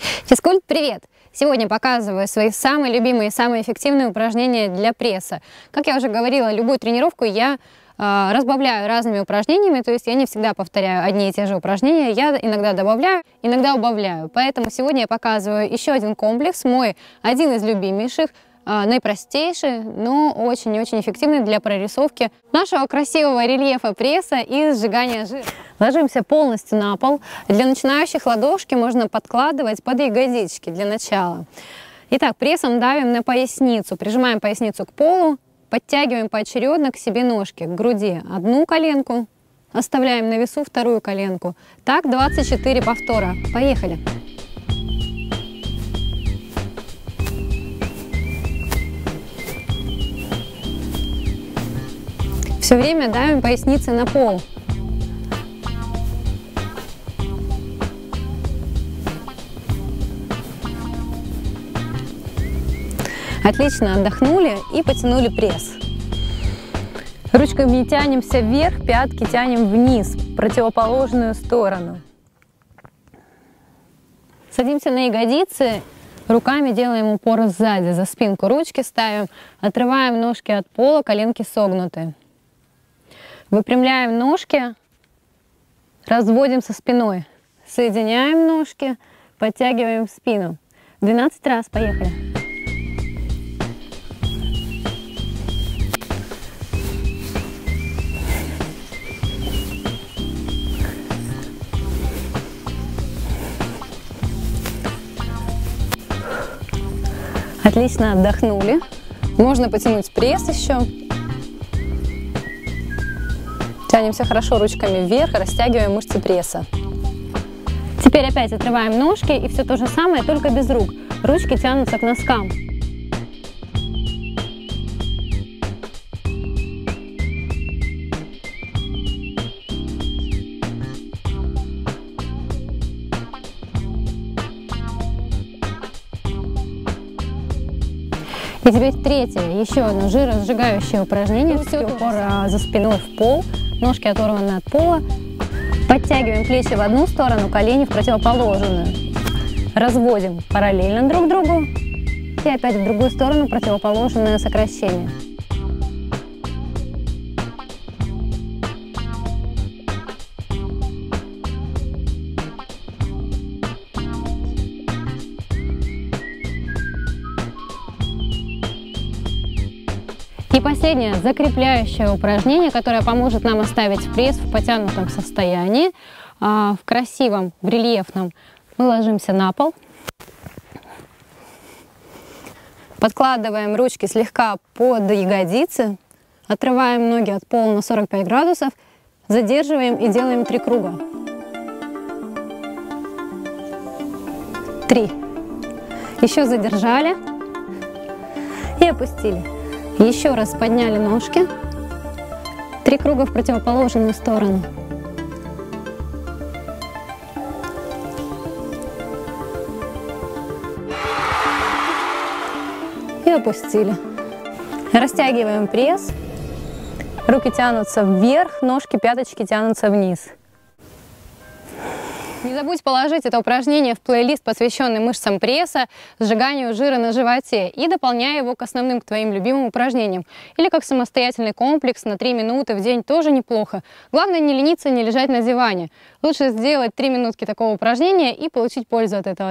Физкульт, привет! Сегодня показываю свои самые любимые самые эффективные упражнения для пресса. Как я уже говорила, любую тренировку я э, разбавляю разными упражнениями, то есть я не всегда повторяю одни и те же упражнения, я иногда добавляю, иногда убавляю. Поэтому сегодня я показываю еще один комплекс, мой один из любимейших, э, наипростейший, но очень и очень эффективный для прорисовки нашего красивого рельефа пресса и сжигания жира. Ложимся полностью на пол. Для начинающих ладошки можно подкладывать под ягодички для начала. Итак, прессом давим на поясницу, прижимаем поясницу к полу, подтягиваем поочередно к себе ножки, к груди. Одну коленку, оставляем на весу вторую коленку. Так 24 повтора. Поехали! Все время давим поясницей на пол. Отлично отдохнули и потянули пресс. Ручками тянемся вверх, пятки тянем вниз, в противоположную сторону. Садимся на ягодицы, руками делаем упор сзади, за спинку ручки ставим, отрываем ножки от пола, коленки согнуты. Выпрямляем ножки, разводим со спиной. Соединяем ножки, подтягиваем спину. 12 раз, поехали. Отлично отдохнули. Можно потянуть пресс еще. Тянемся хорошо ручками вверх, растягиваем мышцы пресса. Теперь опять отрываем ножки и все то же самое, только без рук. Ручки тянутся к носкам. И теперь третье, еще одно жиросжигающее упражнение. Все упор а, за спиной в пол, ножки оторваны от пола. Подтягиваем плечи в одну сторону, колени в противоположную. Разводим параллельно друг другу. И опять в другую сторону противоположное сокращение. Последнее закрепляющее упражнение, которое поможет нам оставить пресс в потянутом состоянии, а, в красивом, в рельефном. Мы ложимся на пол, подкладываем ручки слегка под ягодицы, отрываем ноги от пола на 45 градусов, задерживаем и делаем три круга. Три. Еще задержали и опустили. Еще раз подняли ножки. Три круга в противоположную сторону. И опустили. Растягиваем пресс. Руки тянутся вверх, ножки, пяточки тянутся вниз. Не забудь положить это упражнение в плейлист, посвященный мышцам пресса, сжиганию жира на животе и дополняй его к основным, к твоим любимым упражнениям. Или как самостоятельный комплекс на 3 минуты в день тоже неплохо. Главное не лениться, не лежать на диване. Лучше сделать 3 минутки такого упражнения и получить пользу от этого.